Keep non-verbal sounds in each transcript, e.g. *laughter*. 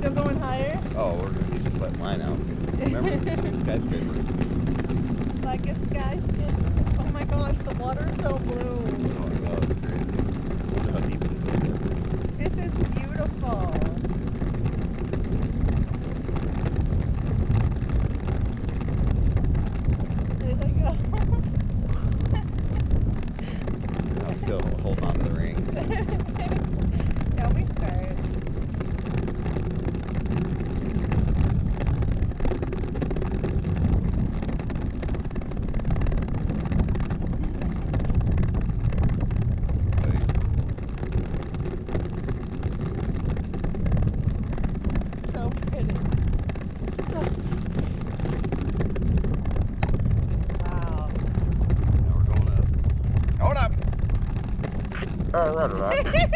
Still going higher? Oh, we're he's just let mine out. Remember, this is *laughs* Like a skyscraper. Oh my gosh, the water is so blue. Oh my god, crazy. How deep it is. This is beautiful. Oh, right, right.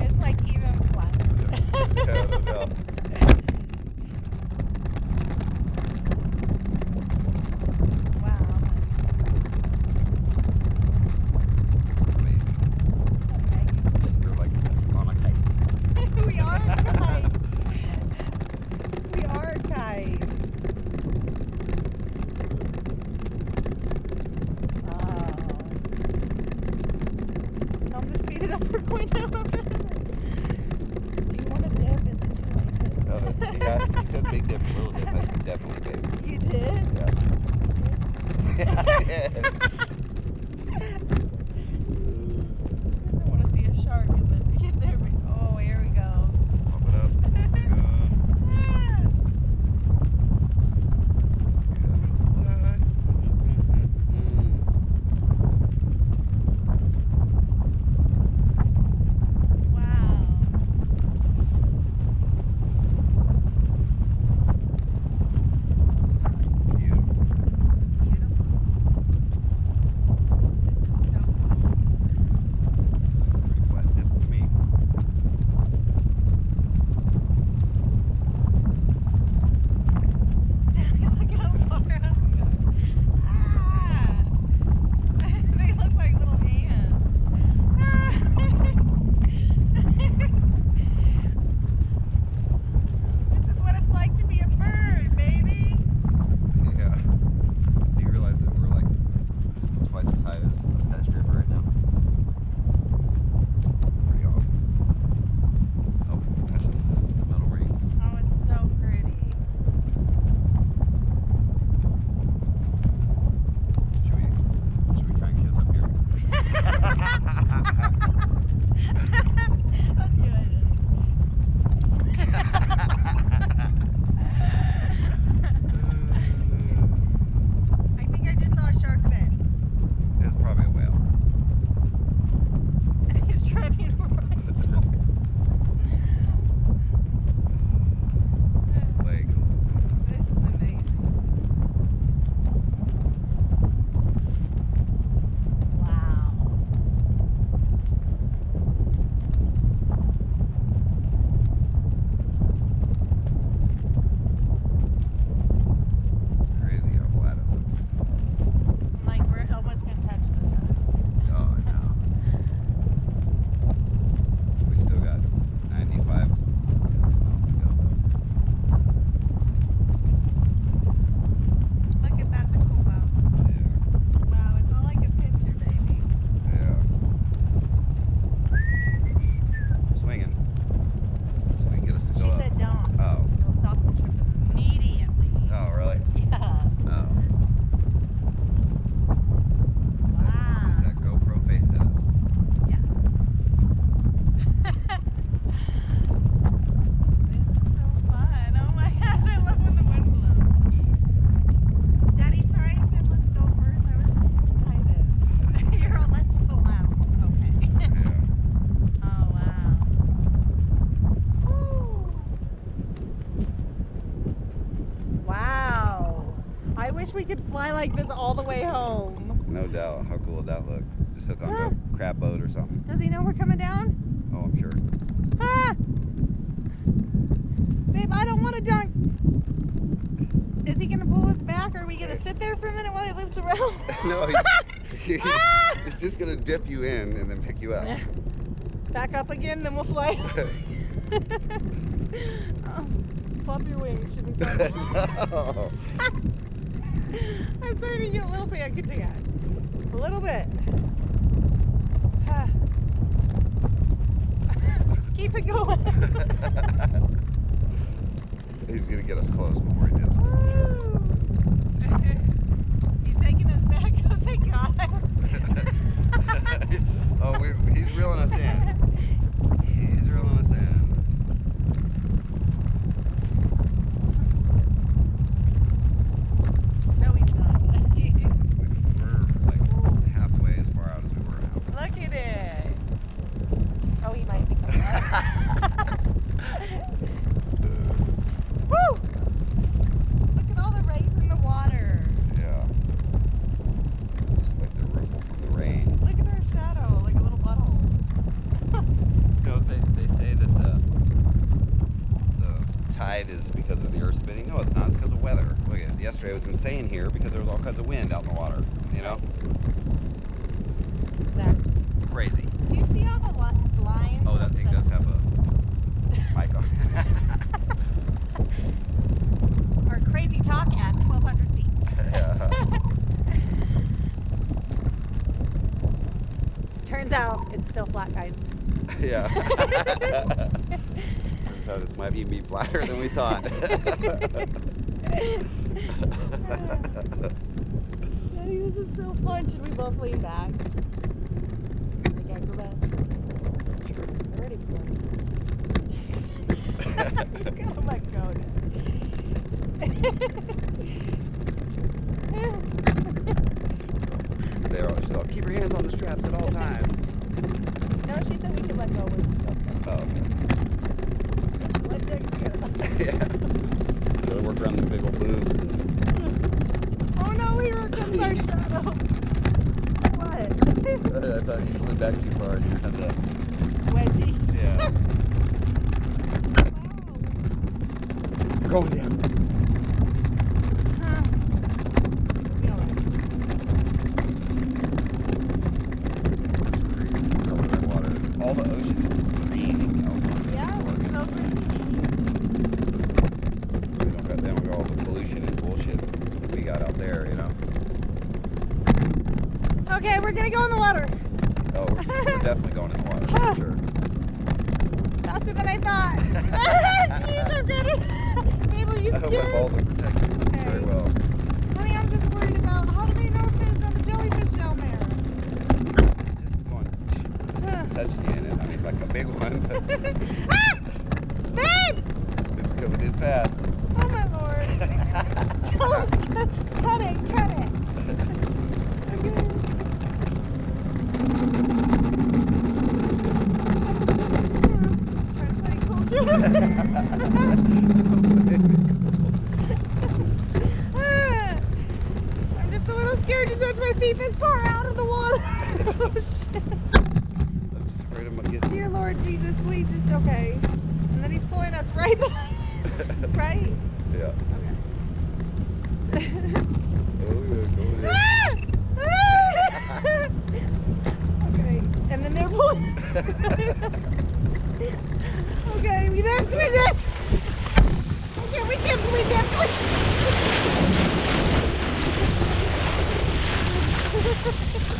it's like even flat. Yeah, no doubt. Wow. Amazing. You're like on a kite. we are a kite. we are a kite. Wow. Tell them to speed it up. We're going down. Do you want to dip? Is it too late? Uh, he asked, he said big dip, little dip. I said definitely big. You did? Yeah. *laughs* I did. *laughs* ha ha ha wish we could fly like this all the way home. No doubt. How cool would that look? Just hook onto a *gasps* crab boat or something. Does he know we're coming down? Oh, I'm sure. Ah! Babe, I don't want to dunk. Is he gonna pull us back, or are we gonna sit there for a minute while he loops around? *laughs* no, he, *laughs* he- Ah! he's just gonna dip you in and then pick you up. Back up again, then we'll fly. oh, *laughs* flop your wings. Should no. *laughs* I'm starting to get a little panicky. A little bit. *sighs* Keep it going. *laughs* He's gonna get us close before he dips *laughs* He's taking us back. Oh, thank God. oh, we he's reeling us in. He's reeling us in. No, he's not. We're like halfway as far out as we were now. Look at it. Oh, he might be coming up. Woo! Look at all the rays in the water. Yeah. Just like the ripple from the rain. Look at our shadow, like a little butthole. You know, they, they say that the the is because of the earth spinning. No, it's not. It's because of weather. Look at it. Yesterday it was insane here because there was all kinds of wind out in the water. You know, Exactly. crazy. Do you see all the? Oh, that thing does have a *laughs* mic on. Or crazy talk at 1,200 feet. Yeah. *laughs* Turns out it's still flat, guys. *laughs* yeah. This might even be flatter than we thought. *laughs* *laughs* This is so fun. Should we both lean back? Like acrobats? I'm ready for *laughs* this. you gotta let go, all, she's all, keep your hands on the straps at all times. no, she said we could let go when she's Oh, Let Jack get it. yeah. Gotta work around the big old boobs. Oh no, here comes our shadow. What? I thought you slid back too far and you had the. Wedgie. Yeah. *laughs* Wow. Going down. Huh. We'll be alright. Crazy color of water. All the ocean is green in California. Yeah, it's so pretty. We don't got, they don't got all the pollution and bullshit that we got out there, you know? Okay, we're gonna go in the water. Oh, we're, we're *laughs* definitely going in the water, for sure. Faster than I thought. Jeez, I'm. Babe, are you I *laughs* hope my balls are protected very well. Honey, I'm just worried about how do they know if there's not a jellyfish down there? Just going touching in it. I mean, like a big one, *laughs* ah! Babe! it's coming in fast. Oh my lord. Cut it, cut it. I'm just a little scared to touch my feet this far out of the water. oh, shit. I'm just afraid I'm gonna get. Dear Lord Jesus, please just okay. And then he's pulling us right behind. *laughs* right? Yeah. Okay. Oh, yeah, go in. Ah! Ah! okay, and then they're pulling. Okay, we did we did. Okay, we can't, we can't. *laughs*